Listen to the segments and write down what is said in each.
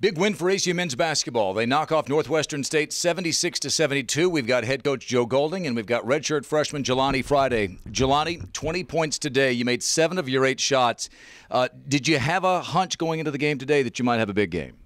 Big win for ACU men's basketball. They knock off Northwestern State 76 to 72. We've got head coach Joe Golding and we've got redshirt freshman Jalone Friday. Jalone, 20 points today. You made seven of your eight shots. Uh, did you have a hunch going into the game today that you might have a big game?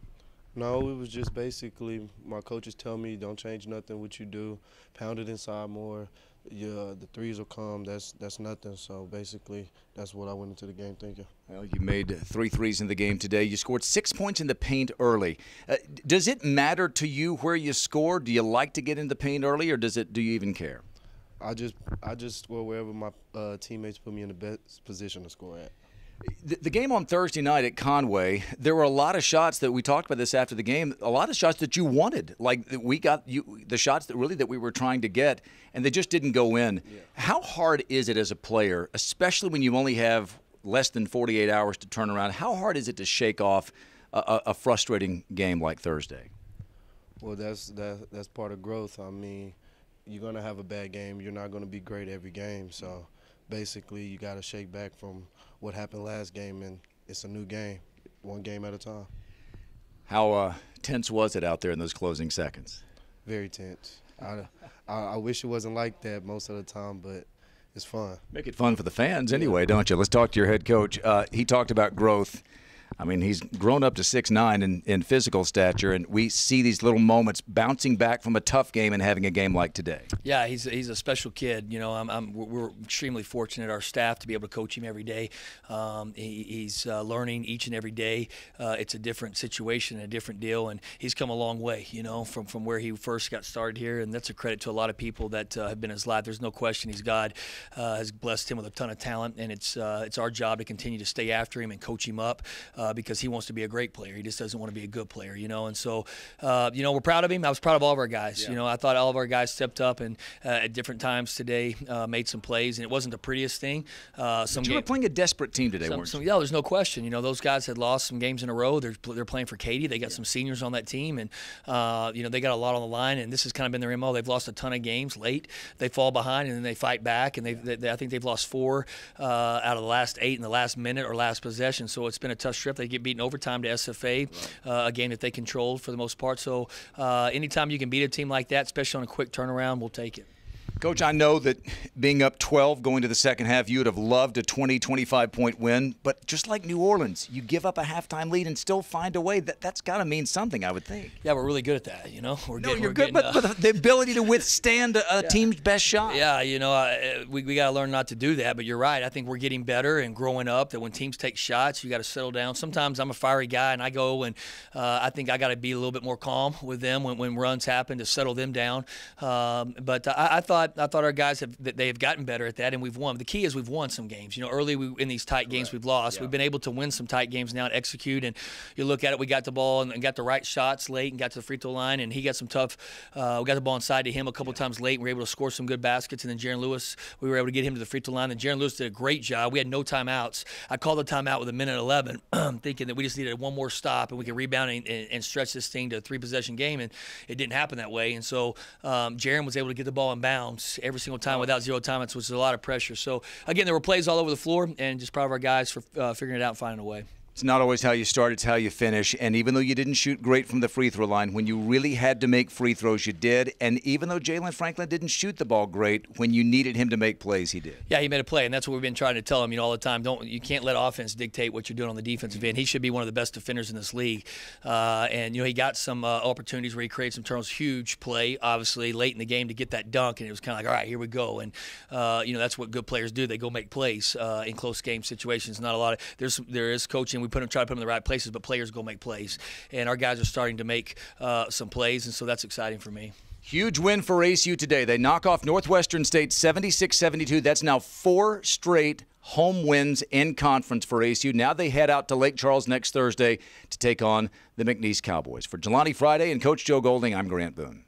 No, it was just basically my coaches tell me don't change nothing. What you do, pound it inside more. Yeah, the threes will come. That's that's nothing. So basically, that's what I went into the game thinking. Well, you made three threes in the game today. You scored six points in the paint early. Uh, does it matter to you where you score? Do you like to get in the paint early, or does it? Do you even care? I just I just score wherever my uh, teammates put me in the best position to score at. The, the, game on Thursday night at Conway, there were a lot of shots that we talked about this after the game. A lot of shots that you wanted, like we got you, the shots that really that we were trying to get, and they just didn't go in. Yeah. How hard is it as a player, especially when you only have less than 48 hours to turn around? How hard is it to shake off a, a frustrating game like Thursday? Well, that's that, that's part of growth. I mean, you're gonna have a bad game. You're not gonna be great every game. So basically, you got to shake back from what happened last game, and it's a new game, one game at a time. How uh, tense was it out there in those closing seconds? Very tense. I, I, I wish it wasn't like that most of the time, but it's fun. Make it fun for the fans anyway, don't you? Let's talk to your head coach. Uh, he talked about growth I mean, he's grown up to six nine in, in physical stature, and we see these little moments bouncing back from a tough game and having a game like today. Yeah, he's he's a special kid. You know, I'm, I'm we're extremely fortunate our staff to be able to coach him every day. Um, he, he's uh, learning each and every day. Uh, it's a different situation, a different deal, and he's come a long way. You know, from from where he first got started here, and that's a credit to a lot of people that uh, have been in his life. There's no question he's God uh, has blessed him with a ton of talent, and it's uh, it's our job to continue to stay after him and coach him up uh, because he wants to be a great player. He just doesn't want to be a good player, you know. And so, uh, you know, we're proud of him. I was proud of all of our guys. Yeah. You know, I thought all of our guys stepped up and uh, at different times today uh, made some plays, and it wasn't the prettiest thing. Uh, some but you were playing a desperate team today, some, some, yeah, there's no question. You know, those guys had lost some games in a row. They're they're playing for Katy. They got yeah. some seniors on that team, and uh, you know they got a lot on the line. And this has kind of been their mo. They've lost a ton of games late. They fall behind and then they fight back. And they, they I think they've lost four uh, out of the last eight in the last minute or last possession. So it's been a tough trip. They get beaten overtime to SFA, uh, a game that they controlled for the most part. So uh, anytime you can beat a team like that, especially on a quick turnaround, we'll take it. Coach, I know that being up 12 going to the second half, you would have loved a 20, 25 point win. But just like New Orleans, you give up a halftime lead and still find a way. That, that's got to mean something, I would think. Yeah, we're really good at that, you know? We're no, getting, you're good, getting, but, uh, but, the ability to withstand a, a yeah. team's best shot. Yeah, you know, uh, we, we got to learn not to do that. But you're right. I think we're getting better and growing up that when teams take shots, you got to settle down. Sometimes I'm a fiery guy and I go and uh, I think I got to be a little bit more calm with them when, when runs happen to settle them down. Um, but I, I, thought I thought our guys have they have gotten better at that, and we've won. The key is we've won some games. You know, early we, in these tight games we've lost. Yeah. We've been able to win some tight games now and execute. And you look at it, we got the ball and, and got the right shots late and got to the free throw line, and he got some tough. Uh, we got the ball inside to him a couple yeah. times late. And we were able to score some good baskets, and then Jaren Lewis, we were able to get him to the free throw line. And Jaren Lewis did a great job. We had no timeouts. I called the timeout with a minute 11, thinking that we just needed one more stop and we could rebound and, and, and, stretch this thing to a three possession game, and it didn't happen that way. And so um, Jaren was able to get the ball in bounds every single time without zero timeouts which is a lot of pressure. So again, there were plays all over the floor, and just proud of our guys for uh, figuring it out and finding a way. It's not always how you start, it's how you finish. And even though you didn't shoot great from the free throw line, when you really had to make free throws, you did. And even though Jaylen Franklin didn't shoot the ball great, when you needed him to make plays, he did. Yeah, he made a play, and that's what we've been trying to tell him, you know, all the time. Don't you can't let offense dictate what you're doing on the defensive end. He should be one of the best defenders in this league. Uh, and you know, he got some uh, opportunities where he created some turnovers. Huge play, obviously, late in the game to get that dunk, and it was kind of like, all right, here we go. And uh, you know, that's what good players do. They go make plays uh, in close game situations. Not a lot of there's there is coaching. We put him try to put them in the right places, but players go make plays. And our guys are starting to make uh, some plays, and so that's exciting for me. Huge win for ACU today. They knock off Northwestern State 76 72. That's now four straight home wins in conference for ACU. Now they head out to Lake Charles next Thursday to take on the McNeese Cowboys. For Jalone Friday and Coach Joe Golding, I'm Grant Boone.